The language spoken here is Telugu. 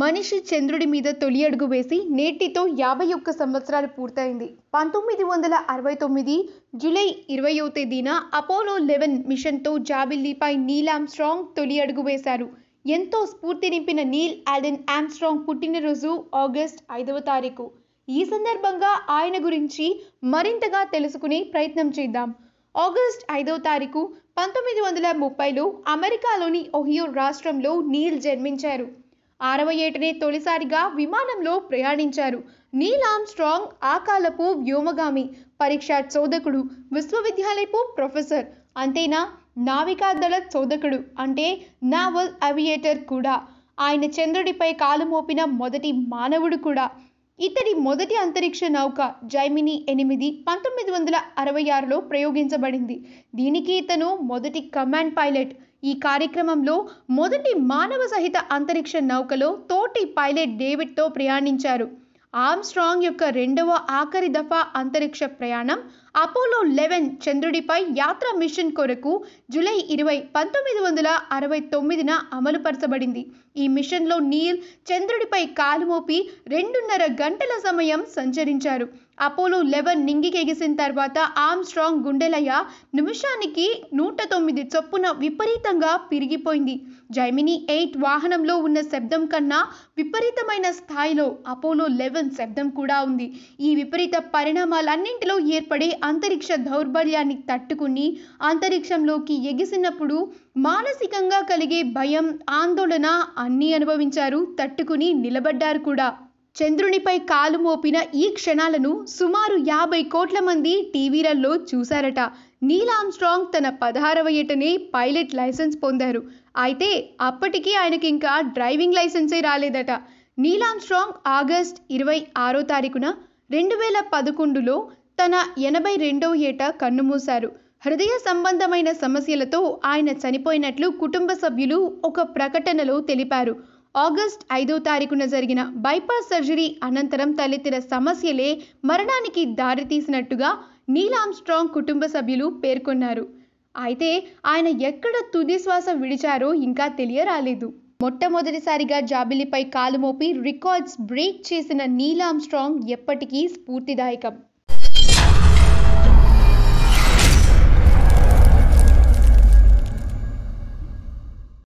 మనిషి చంద్రుడి మీద తొలి అడుగు వేసి నేటితో యాభై ఒక్క సంవత్సరాలు పూర్తయింది. పంతొమ్మిది వందల అరవై తొమ్మిది జూలై ఇరవయో తేదీన అపోలో లెవెన్ మిషన్తో జాబిల్లీపై నీల్ ఆమ్స్ట్రాంగ్ తొలి అడుగు వేశారు. ఎంతో స్ఫూర్తి నింపిన నీల్ ఆడెన్ ఆమ్స్ట్రాంగ్ పుట్టినరోజు ఆగస్ట్ ఐదవ తారీఖు. ఈ సందర్భంగా ఆయన గురించి మరింతగా తెలుసుకునే ప్రయత్నం చేద్దాం. ఆగస్ట్ ఐదవ తారీఖు పంతొమ్మిది వందల ముప్పైలో అమెరికాలోని ఒహియో రాష్ట్రంలో నీల్ జన్మించారు. అరవై ఏటనే తొలిసారిగా విమానంలో ప్రయాణించారు. నీల్ ఆమ్స్ట్రాంగ్ ఆ కాలపు వ్యోమగామి పరీక్షా చోదకుడు విశ్వవిద్యాలయపు ప్రొఫెసర్ అంతేనా? నావికాదళ చోదకుడు అంటే నావల్ అవియేటర్ కూడా. ఆయన చంద్రుడిపై కాలు మోపిన మొదటి మానవుడు కూడా. ఇతడి మొదటి అంతరిక్ష నౌక జైమిని ఎనిమిది పంతొమ్మిది వందల అరవై ఆరులో ప్రయోగించబడింది. దీనికి ఇతను మొదటి కమాండ్ పైలట్. ఈ కార్యక్రమంలో మొదటి మానవ సహిత అంతరిక్ష నౌకలో తోటి పైలట్ డేవిడ్తో ప్రయాణించారు. ఆమ్స్ట్రాంగ్ యొక్క రెండవ ఆఖరి దఫా అంతరిక్ష ప్రయాణం అపోలో లెవెన్ చంద్రుడిపై యాత్ర మిషన్ కొరకు జూలై ఇరవై పంతొమ్మిది వందల అరవై తొమ్మిదిన అమలుపరచబడింది. ఈ మిషన్లో నీల్ చంద్రుడిపై కాలు మోపి రెండున్నర గంటల సమయం సంచరించారు. అపోలో లెవెన్ నింగికెగిసిన తర్వాత ఆమ్స్ట్రాంగ్ గుండెలయ నిమిషానికి నూట తొమ్మిది చొప్పున విపరీతంగా పెరిగిపోయింది. జైమిని ఎయిట్ వాహనంలో ఉన్న శబ్దం కన్నా విపరీతమైన స్థాయిలో అపోలో లెవెన్ శబ్దం కూడా ఉంది. ఈ విపరీత పరిణామాలన్నింటిలో ఏర్పడే అంతరిక్ష దౌర్బల్యాన్ని తట్టుకుని అంతరిక్షంలోకి ఎగిసినప్పుడు మానసికంగా కలిగే భయం ఆందోళన అన్నీ అనుభవించారు తట్టుకుని నిలబడ్డారు కూడా. చంద్రునిపై కాలు మోపిన ఈ క్షణాలను సుమారు యాభై కోట్ల మంది టీవీలలో చూశారట. నీల్ ఆమ్స్ట్రాంగ్ తన పదహారవ ఏటనే పైలట్ లైసెన్స్ పొందారు. అయితే అప్పటికీ ఆయనకి ఇంకా డ్రైవింగ్ లైసెన్సే రాలేదట. నీల్ ఆమ్స్ట్రాంగ్ ఆగస్ట్ ఇరవై ఆరో తారీఖున రెండు వేల పదకొండులో తన ఎనభై రెండవ ఏట కన్నుమూశారు. హృదయ సంబంధమైన సమస్యలతో ఆయన చనిపోయినట్లు కుటుంబ సభ్యులు ఒక ప్రకటనలో తెలిపారు. ఆగస్ట్ ఐదో తారీఖున జరిగిన బైపాస్ సర్జరీ అనంతరం తలెత్తిన సమస్యలే మరణానికి దారితీసినట్టుగా నీల్ కుటుంబ సభ్యులు పేర్కొన్నారు. అయితే ఆయన ఎక్కడ తుది శ్వాస విడిచారో ఇంకా తెలియరాలేదు. మొట్టమొదటిసారిగా జాబిలిపై కాలు మోపి రికార్డ్స్ బ్రేక్ చేసిన నీల్ ఎప్పటికీ స్ఫూర్తిదాయకం.